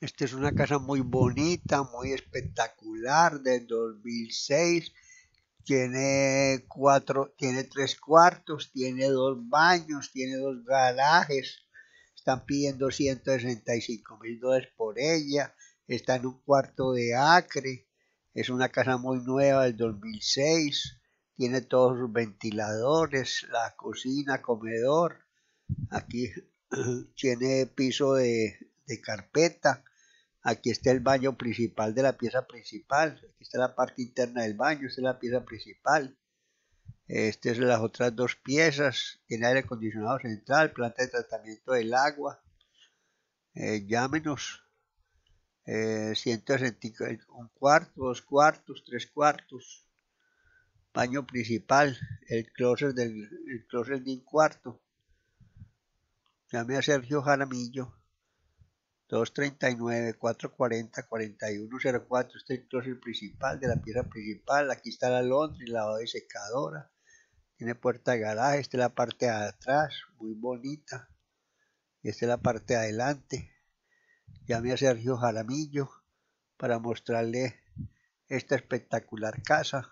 Esta es una casa muy bonita, muy espectacular, del 2006. Tiene cuatro, tiene tres cuartos, tiene dos baños, tiene dos garajes. Están pidiendo 165 mil dólares por ella. Está en un cuarto de acre. Es una casa muy nueva del 2006. Tiene todos sus ventiladores, la cocina, comedor. Aquí tiene piso de, de carpeta Aquí está el baño principal de la pieza principal. Aquí está la parte interna del baño. Esta es la pieza principal. Estas son las otras dos piezas. Tiene aire acondicionado central, planta de tratamiento del agua. Eh, llámenos. Eh, un cuarto, dos cuartos, tres cuartos. Baño principal. El closet, del, el closet de un cuarto. Llame a Sergio Jaramillo 239, 440, 4104. Este es el closet principal de la pieza principal. Aquí está la Londres, lavado y secadora. Tiene puerta de garaje. Esta es la parte de atrás, muy bonita. Y esta es la parte de adelante. Llame a Sergio Jaramillo para mostrarle esta espectacular casa.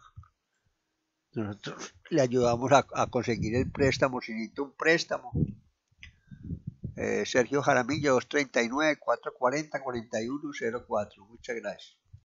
Nosotros le ayudamos a, a conseguir el préstamo si necesita un préstamo. Eh, Sergio Jaramillo, 239-440-4104. Muchas gracias.